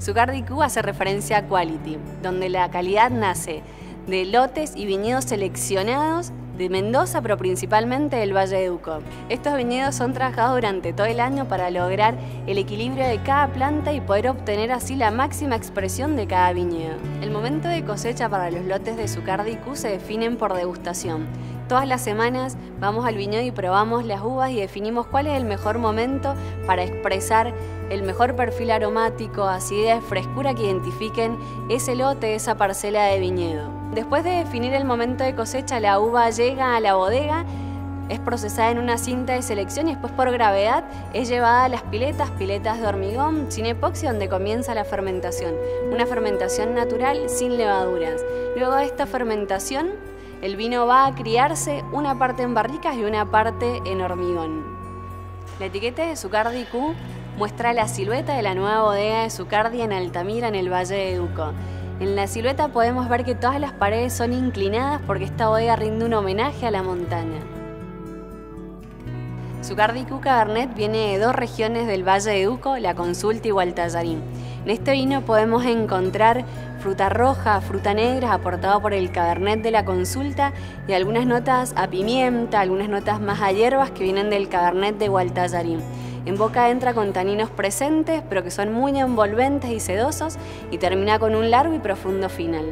Zucardi Q hace referencia a quality, donde la calidad nace de lotes y viñedos seleccionados de Mendoza, pero principalmente del Valle de Uco. Estos viñedos son trabajados durante todo el año para lograr el equilibrio de cada planta y poder obtener así la máxima expresión de cada viñedo. El momento de cosecha para los lotes de Zucardi Q se definen por degustación. Todas las semanas vamos al viñedo y probamos las uvas y definimos cuál es el mejor momento para expresar el mejor perfil aromático, acidez, frescura que identifiquen ese lote, esa parcela de viñedo. Después de definir el momento de cosecha, la uva llega a la bodega es procesada en una cinta de selección y después por gravedad es llevada a las piletas, piletas de hormigón sin epoxi donde comienza la fermentación. Una fermentación natural sin levaduras. Luego de esta fermentación el vino va a criarse una parte en barricas y una parte en hormigón. La etiqueta de Zucardi Q muestra la silueta de la nueva bodega de Zucardi en Altamira, en el Valle de Duco. En la silueta podemos ver que todas las paredes son inclinadas porque esta bodega rinde un homenaje a la montaña. Zucardi Q Cabernet viene de dos regiones del Valle de Duco, La Consulta y Gualtallarín. En este vino podemos encontrar fruta roja, fruta negra, aportado por el Cabernet de la Consulta y algunas notas a pimienta, algunas notas más a hierbas que vienen del Cabernet de Gualtallarín. En boca entra con taninos presentes, pero que son muy envolventes y sedosos, y termina con un largo y profundo final.